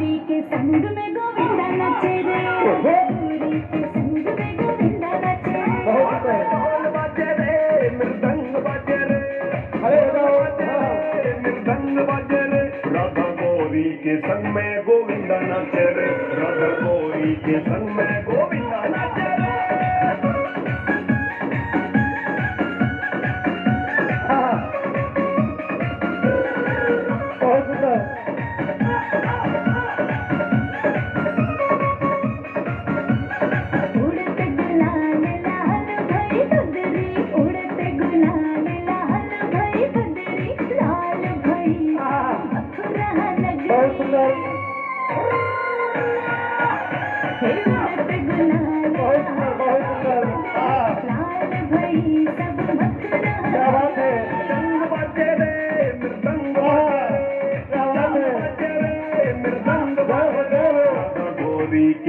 गोरी के संग में गोविंदा नचे रे। गोरी के संग में गोविंदा नचे ढोल बजे रे। मृदंग बजे रे अरे बजे रे मृदंग बजे रे। राधा गोरी के संग में गोविंदा नचे रे। राधा गोरी के संग में गोविंदा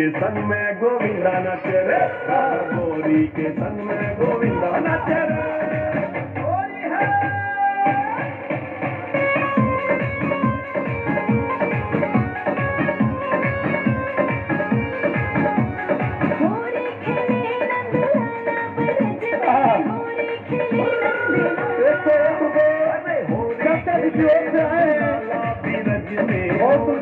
के संग में गोविंदा नाच रे। गोरी के संग में गोविंदा नाच रे। Oh,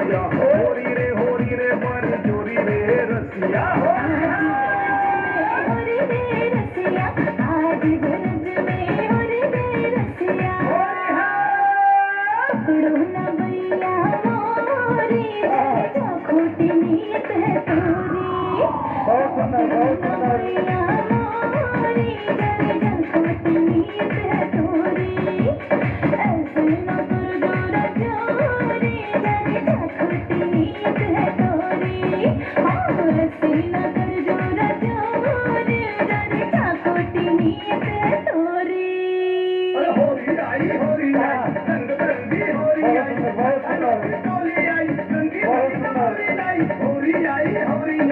रसिया होरी रे होरी रे मारी चोरी रे रसिया होरी रे। रसिया। হরি আই হরি আই